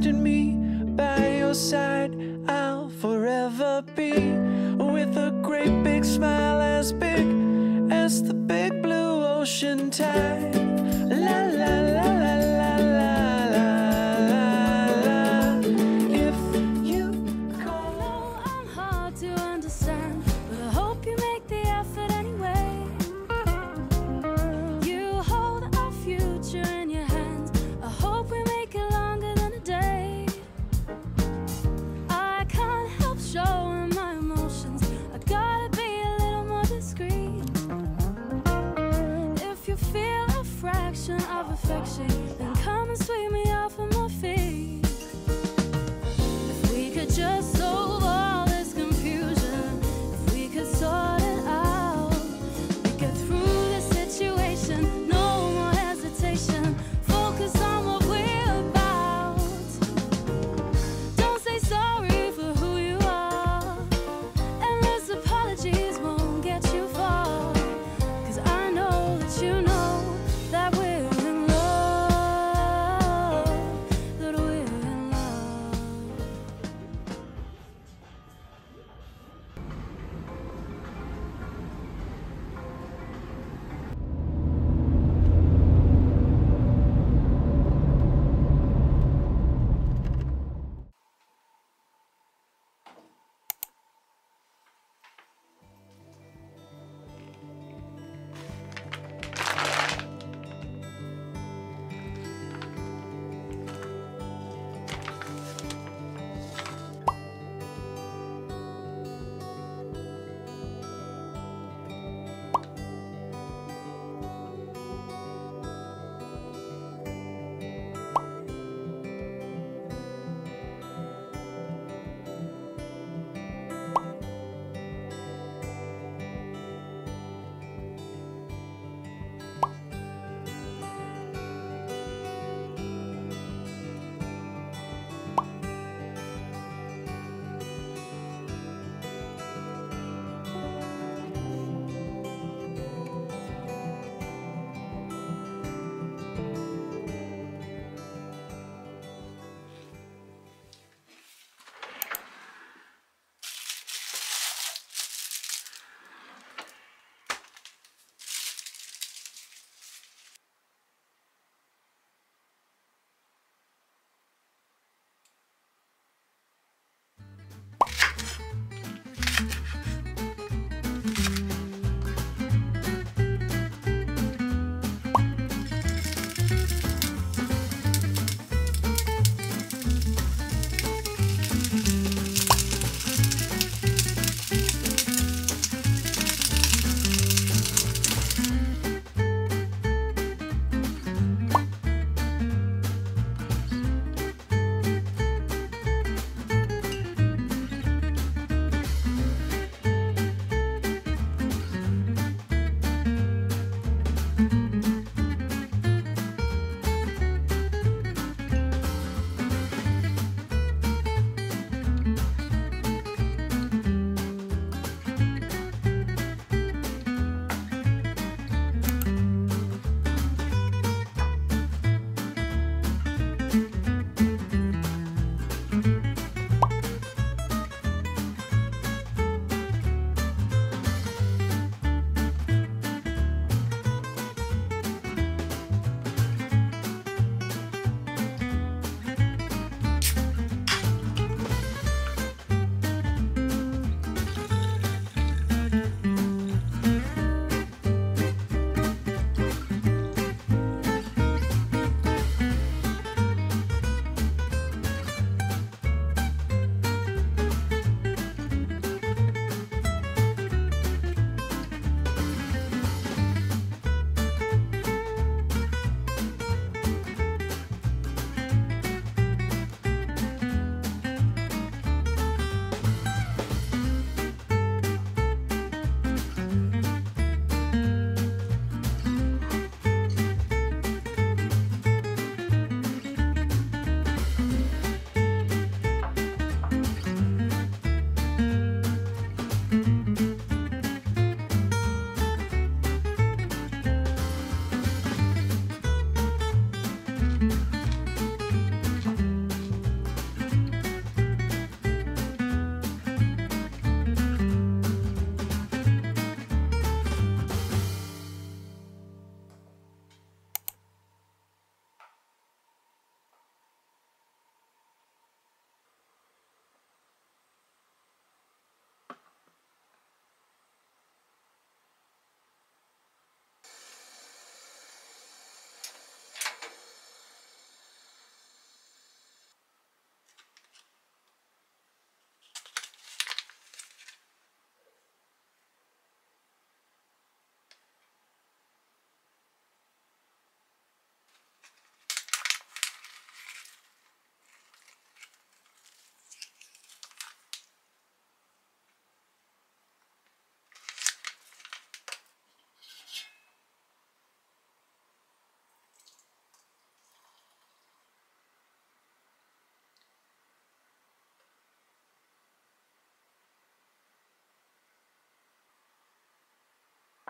trusting me by your side I'll forever be with a great big smile as big as the big blue ocean tide. La la la.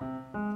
Bye.